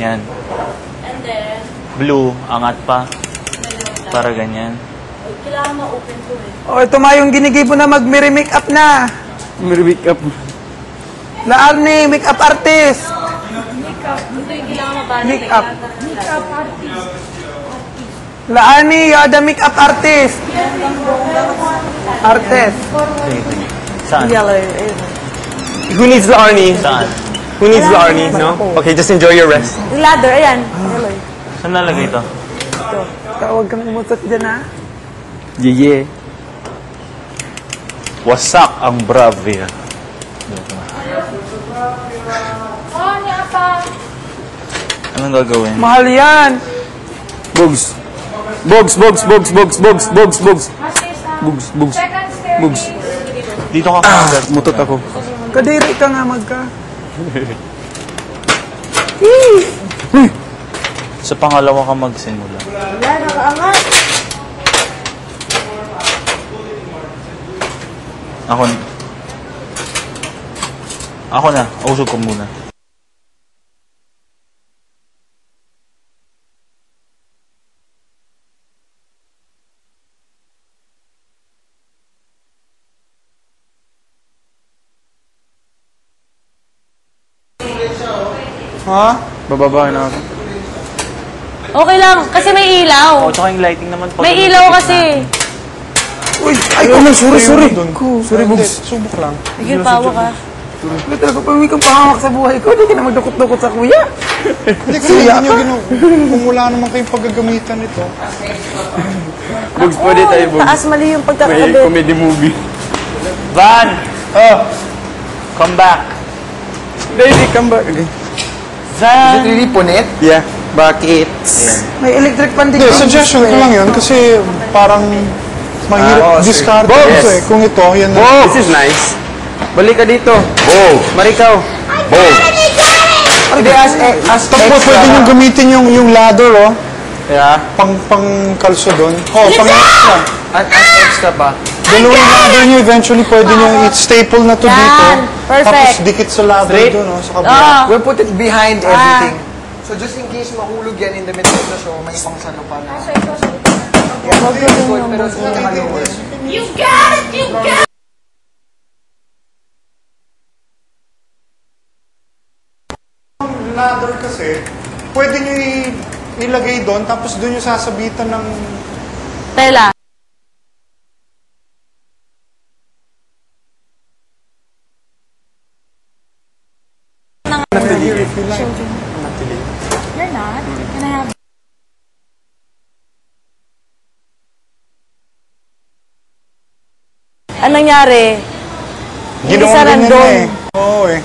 Yan. And then, Blue, angat pa. Para ganyan. Kailangan ma-open ko eh. Oh, ito ma yung ginigibo na mag-mirror makeup na. Wake up. Laarni, makeup artist. Makeup. Ito yung kailangan mabasa. Makeup. Makeup artist. Laani, you're the makeup artist. Artist. Sige. Saan? Who needs the Arnie? Saan? Who needs the Arnie? No? Okay, just enjoy your rest. Yung ladder, ayan. Saan nalagay ito? Huwag kang umutot dyan ha. Yeah, yeah. Wasak ang Bravia. Oh, niya pa. Anong gagawin? Mahal yan. Bugs. Bugs, bugs, bugs, bugs, bugs, bugs, bugs. Bugs, bugs. Second staircase. Bugs. Dito ka kagad. Mutot ako. Kadiri ka nga magka. Sa pangalawa ka magsimula. Wala, nakaangat. Ako na. Ako na. Usog ko muna. Ha? Bababa na ako. Okay lang, kasi may ilaw. Oh, tsaka yung lighting naman. pag- May ilaw kasi. Uy, ay, Ay, oh, sorry, sorry. ko. Sorry, Bugs. Subok lang. Sige, pawa ka. Hindi talaga pa kang pangamak sa buhay ko. Hindi ka na magdukot-dukot sa kuya. Hindi kasi hindi nyo ginu- kung wala naman kayong paggagamitan nito. Bugs, pwede tayo, Bugs. Taas mali yung May pagkakabit. comedy movie. Van! Oh, Come back! Daisy, come back. Okay. Van! Really punit? Yeah. Bakit? May electric pan din. Hindi, suggestion ko lang yun kasi parang mahirap Ah, discard Bogs! ito eh. Kung ito, yan na. Oh, this is nice. Balik ka dito. Oh. Marikaw. Oh. Hindi, as, eh, as Tapos pwede nyo gamitin yung, yung ladder, oh. Yeah. Pang, pang kalso doon. Oh, pang extra. As, as extra pa. Dalawang ladder nyo, eventually pwede nyo i-staple na to Yan. dito. Perfect. Tapos dikit sa ladder Straight. doon, oh, sa kabila. Ah, We'll put it behind Ah. everything. So just in case mahulog yan in the middle of the show, may pang salo pa na. Yeah, good, pero sa nakalower. You got it! You got it! ladder kasi, pwede nyo i- ilagay doon, tapos doon nyo sasabitan ng tela. You're not. Can I have... Anong nangyari? Hindi Ginawa random. na eh. Oo eh.